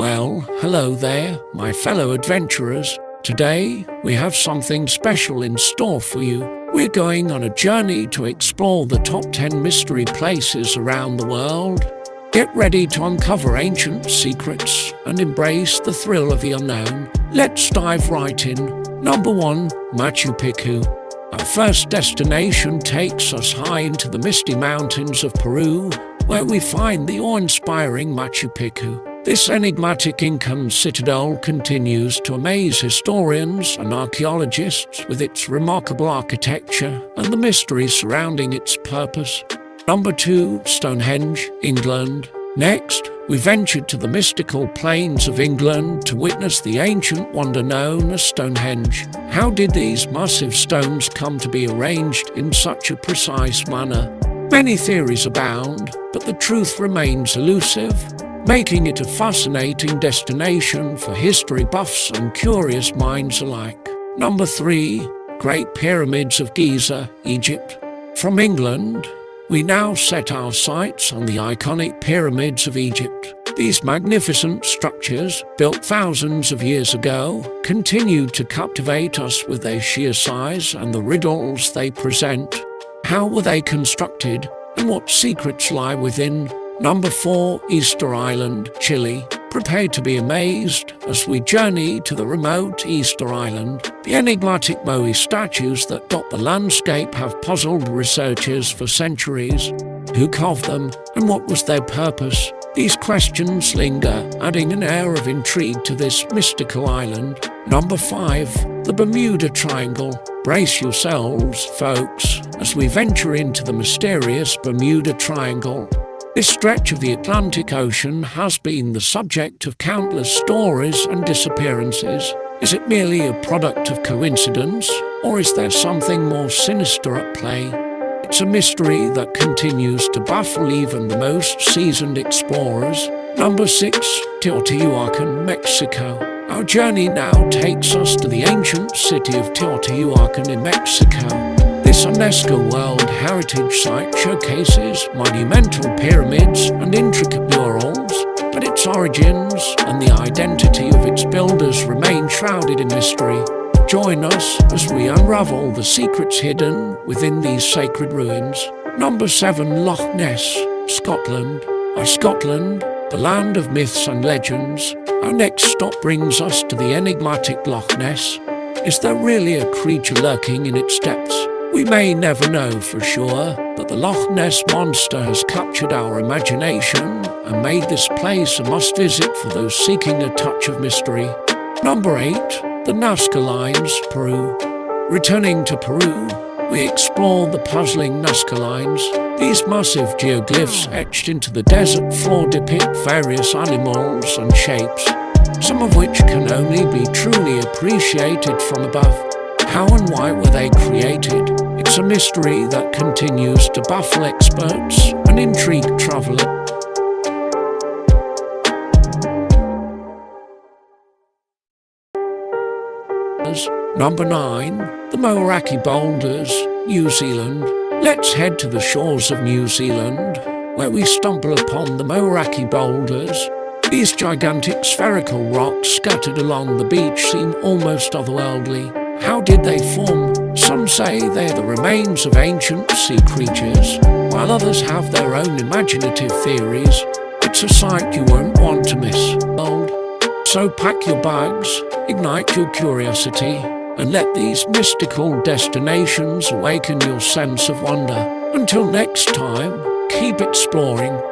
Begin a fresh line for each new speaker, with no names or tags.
Well, hello there, my fellow adventurers. Today, we have something special in store for you. We're going on a journey to explore the top 10 mystery places around the world. Get ready to uncover ancient secrets and embrace the thrill of the unknown. Let's dive right in. Number 1 Machu Picchu. Our first destination takes us high into the misty mountains of Peru, where we find the awe inspiring Machu Picchu. This enigmatic Incan citadel continues to amaze historians and archaeologists with its remarkable architecture and the mysteries surrounding its purpose. Number 2, Stonehenge, England. Next, we ventured to the mystical plains of England to witness the ancient wonder known as Stonehenge. How did these massive stones come to be arranged in such a precise manner? Many theories abound, but the truth remains elusive making it a fascinating destination for history buffs and curious minds alike. Number 3. Great Pyramids of Giza, Egypt. From England, we now set our sights on the iconic pyramids of Egypt. These magnificent structures, built thousands of years ago, continue to captivate us with their sheer size and the riddles they present. How were they constructed, and what secrets lie within Number 4, Easter Island, Chile. Prepare to be amazed as we journey to the remote Easter Island. The enigmatic Moai statues that dot the landscape have puzzled researchers for centuries. Who carved them and what was their purpose? These questions linger, adding an air of intrigue to this mystical island. Number 5. The Bermuda Triangle. Brace yourselves, folks, as we venture into the mysterious Bermuda Triangle. This stretch of the Atlantic Ocean has been the subject of countless stories and disappearances. Is it merely a product of coincidence, or is there something more sinister at play? It's a mystery that continues to baffle even the most seasoned explorers. Number 6. Teotihuacan, Mexico. Our journey now takes us to the ancient city of Teotihuacan in Mexico. This UNESCO World Heritage Site showcases monumental pyramids and intricate murals, but its origins and the identity of its builders remain shrouded in mystery. Join us as we unravel the secrets hidden within these sacred ruins. Number 7 Loch Ness, Scotland. Our Scotland, the land of myths and legends, our next stop brings us to the enigmatic Loch Ness. Is there really a creature lurking in its depths? We may never know for sure, but the Loch Ness Monster has captured our imagination and made this place a must visit for those seeking a touch of mystery. Number 8. The Nazca Lines, Peru. Returning to Peru, we explore the puzzling Nazca Lines. These massive geoglyphs etched into the desert floor depict various animals and shapes, some of which can only be truly appreciated from above. How and why were they created? It's a mystery that continues to baffle experts and intrigue travelers. Number 9. The Moeraki Boulders, New Zealand. Let's head to the shores of New Zealand, where we stumble upon the Moeraki Boulders. These gigantic spherical rocks scattered along the beach seem almost otherworldly. How did they form? Some say they're the remains of ancient sea creatures, while others have their own imaginative theories. It's a sight you won't want to miss. So pack your bags, ignite your curiosity, and let these mystical destinations awaken your sense of wonder. Until next time, keep exploring